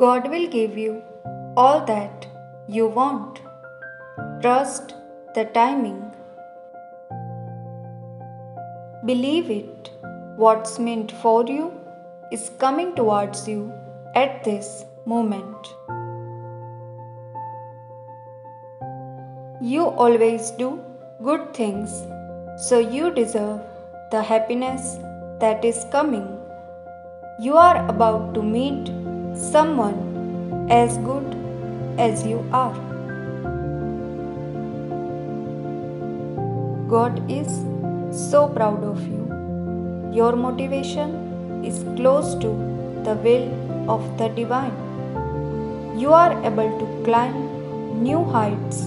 God will give you all that you want. Trust the timing. Believe it. What's meant for you is coming towards you at this moment. You always do good things, so you deserve the happiness that is coming. You are about to meet someone as good as you are. God is so proud of you. Your motivation is close to the will of the divine. You are able to climb new heights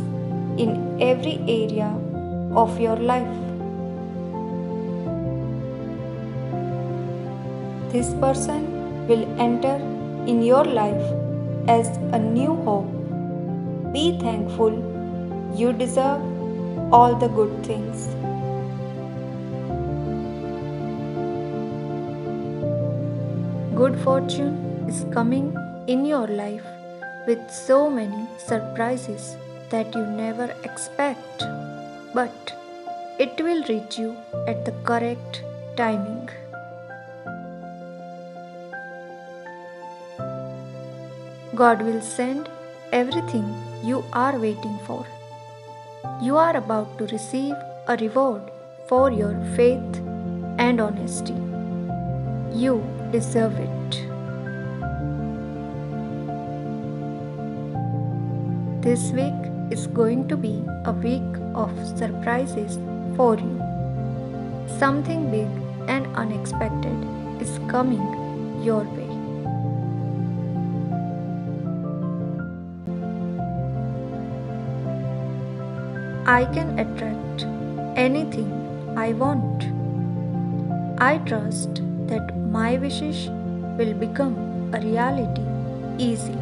in every area of your life. This person will enter in your life as a new hope. Be thankful. You deserve all the good things. Good fortune is coming in your life with so many surprises that you never expect, but it will reach you at the correct timing. God will send everything you are waiting for. You are about to receive a reward for your faith and honesty. You deserve it. This week is going to be a week of surprises for you. Something big and unexpected is coming your way. I can attract anything I want. I trust that my wishes will become a reality easily.